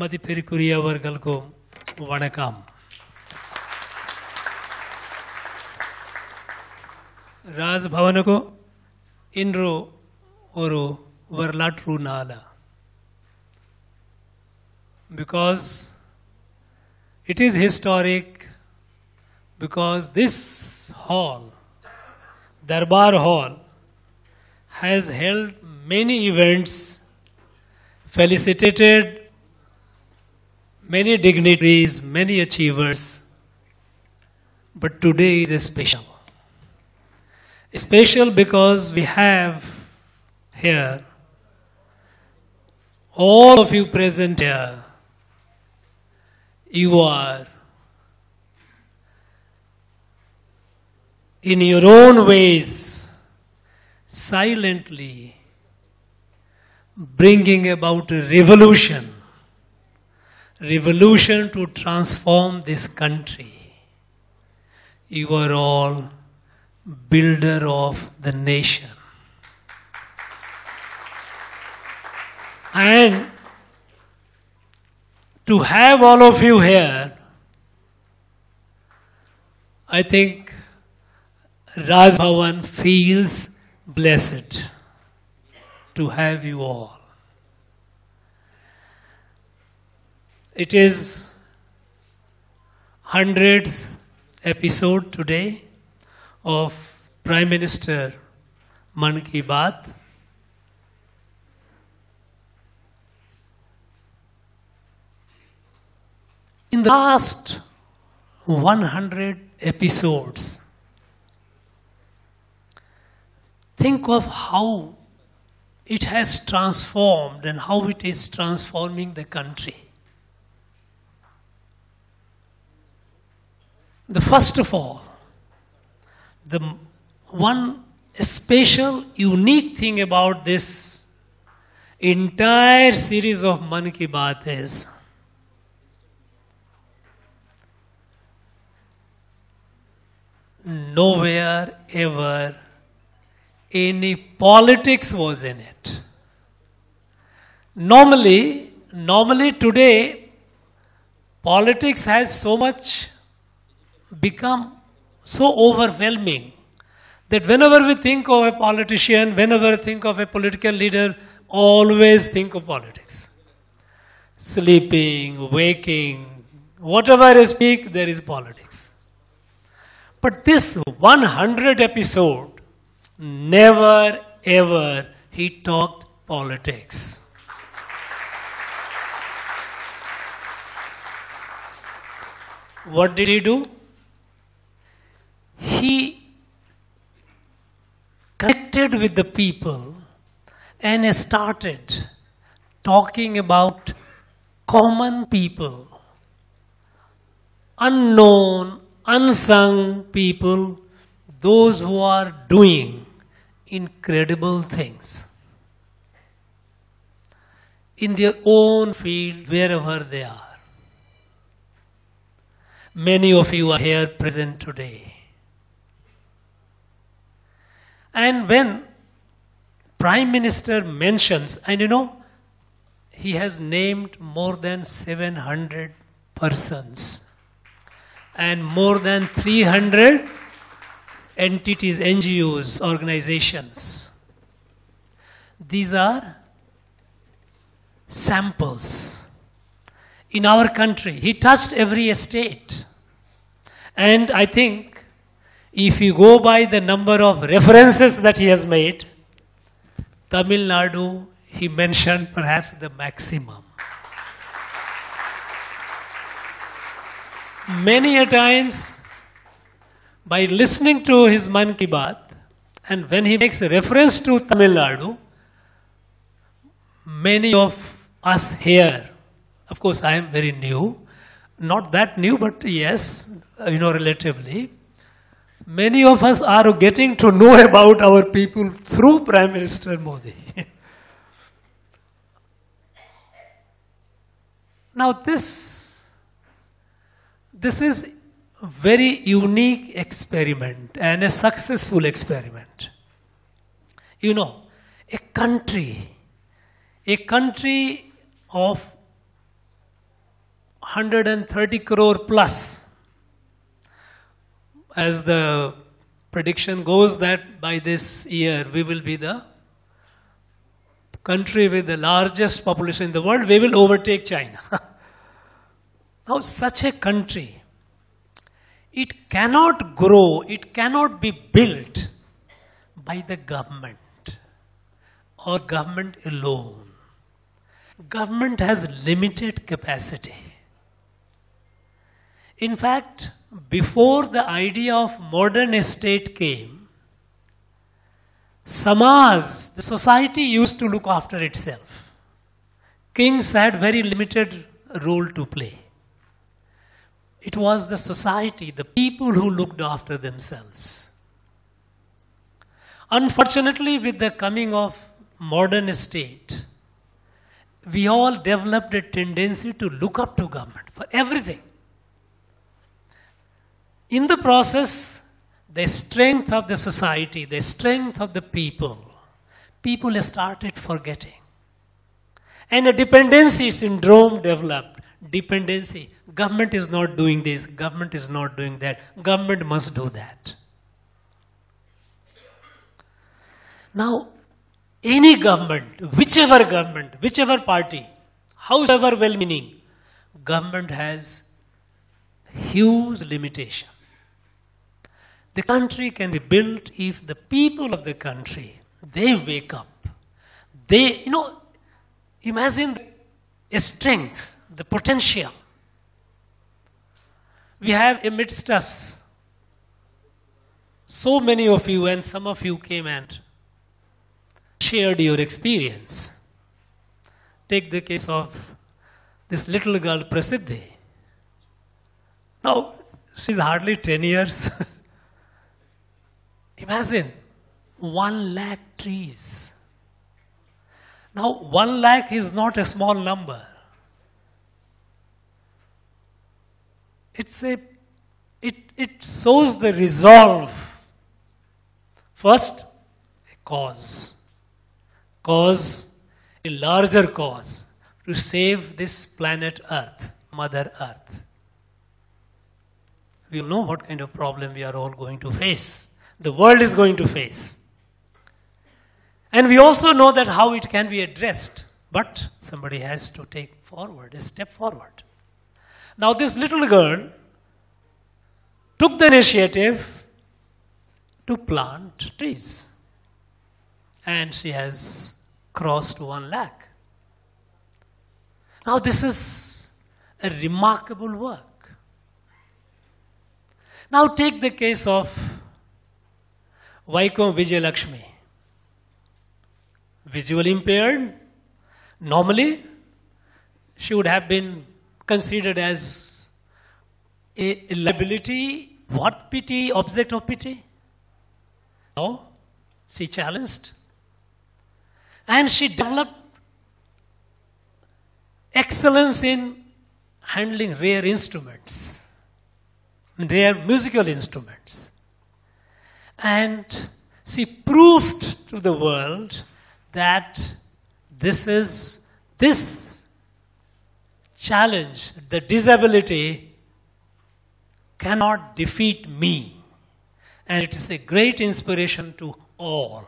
மதிப்பிற்குரியவர்களுக்கும் வணக்கம் ராஜ்பவனுக்கு இன்று ஒரு வரலாற்று நாள் because it is historic because this hall darbar hall has held many events felicitated many dignitaries many achievers. But today is special. Special because we have here all of you present here. You are in your own ways silently bringing about a revolution revolution to transform this country you are all builder of the nation and to have all of you here, I think Raj feels blessed to have you all. It is 100th episode today of Prime Minister Man Ki Baat. In the last 100 episodes, think of how it has transformed and how it is transforming the country. The first of all, the one special, unique thing about this entire series of Man Ki Baat is nowhere ever any politics was in it. Normally, normally today, politics has so much become so overwhelming that whenever we think of a politician, whenever we think of a political leader, always think of politics. Sleeping, waking, whatever I speak, there is politics. But this 100 episode, never ever he talked politics. What did he do? He connected with the people and started talking about common people, unknown, unsung people, those who are doing incredible things in their own field, wherever they are. Many of you are here present today. And when Prime Minister mentions, and you know, he has named more than 700 persons and more than 300 entities, NGOs, organizations. These are samples. In our country, he touched every estate. And I think if you go by the number of references that he has made, Tamil Nadu, he mentioned perhaps the maximum. Many a times, by listening to his Man Ki Baat, and when he makes a reference to Tamil Nadu, many of us here, of course, I am very new, not that new, but yes, you know, relatively, many of us are getting to know about our people through Prime Minister Modi. now, this, this is very unique experiment and a successful experiment. You know, a country, a country of 130 crore plus. As the prediction goes that by this year we will be the country with the largest population in the world, we will overtake China. now, such a country, it cannot grow, it cannot be built by the government or government alone. Government has limited capacity. In fact, before the idea of modern state came, Samaj, the society used to look after itself. Kings had very limited role to play. It was the society, the people who looked after themselves. Unfortunately, with the coming of modern state, we all developed a tendency to look up to government for everything. In the process, the strength of the society, the strength of the people, people started forgetting. And a dependency syndrome developed. Dependency. Government is not doing this, government is not doing that, government must do that. Now, any government, whichever government, whichever party, however well meaning, government has huge limitation. The country can be built if the people of the country, they wake up. They, you know, imagine the strength, the potential. We have amidst us so many of you, and some of you came and shared your experience. Take the case of this little girl, Prasiddhi. Now, she's hardly 10 years. Imagine one lakh trees. Now, one lakh is not a small number. It's a, it, it shows the resolve. First, a cause. Cause, a larger cause to save this planet Earth, Mother Earth. We know what kind of problem we are all going to face the world is going to face. And we also know that how it can be addressed, but somebody has to take forward, a step forward. Now, this little girl took the initiative to plant trees, and she has crossed one lakh. Now, this is a remarkable work. Now, take the case of Vaikom Vijayalakshmi. Visually impaired, normally she would have been considered as a liability, what pity, object of pity? No, she challenged. And she developed excellence in handling rare instruments, rare musical instruments. And she proved to the world that this is, this challenge, the disability cannot defeat me. And it is a great inspiration to all.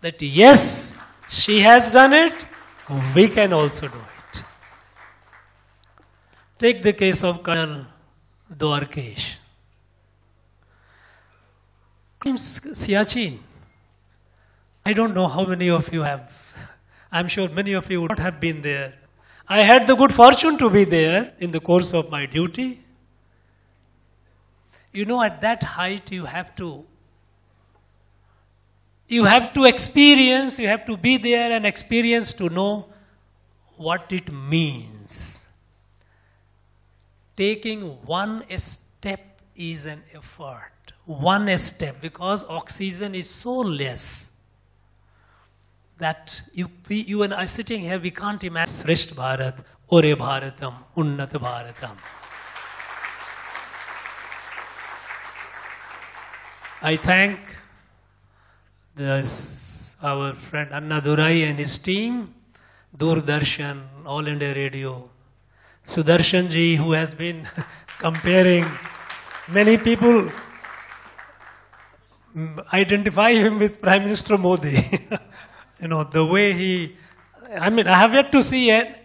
That yes, she has done it, we can also do it. Take the case of Colonel Dwarkesh. Siachen. I don't know how many of you have. I'm sure many of you would not have been there. I had the good fortune to be there in the course of my duty. You know, at that height, you have to. You have to experience, you have to be there and experience to know what it means. Taking one step is an effort one step because oxygen is so less that you, we, you and I sitting here, we can't imagine Srisht Bharat, Ore Bharatam, Unnat Bharatam. I thank this, our friend Anna Durai and his team, Doordarshan, All India Radio, Sudarshan ji, who has been comparing many people mm, identify him with Prime Minister Modi. you know, the way he, I mean, I have yet to see a,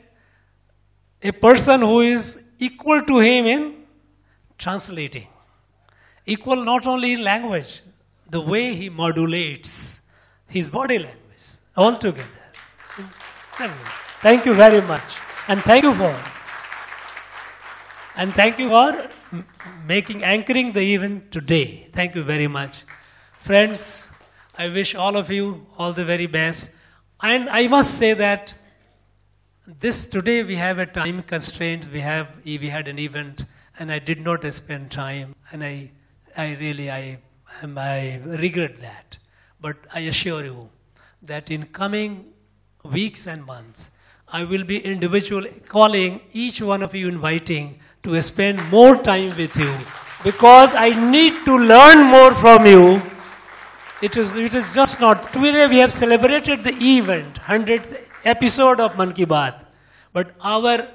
a person who is equal to him in translating. Equal not only in language, the way he modulates his body language altogether. Thank you very much. And thank you for and thank you for making anchoring the event today. Thank you very much. Friends, I wish all of you all the very best. And I must say that this today we have a time constraint. We have we had an event, and I did not spend time, and I I really I um, I regret that. But I assure you that in coming weeks and months, I will be individually calling each one of you, inviting to spend more time with you because I need to learn more from you. It is, it is just not. Today we have celebrated the event, 100th episode of Man Ki Baat, but our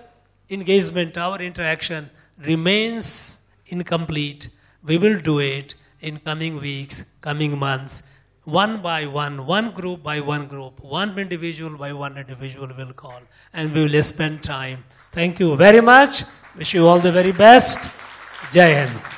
engagement, our interaction remains incomplete. We will do it in coming weeks, coming months one by one, one group by one group, one individual by one individual will call, and we will spend time. Thank you very much. Wish you all the very best. Jai Hind.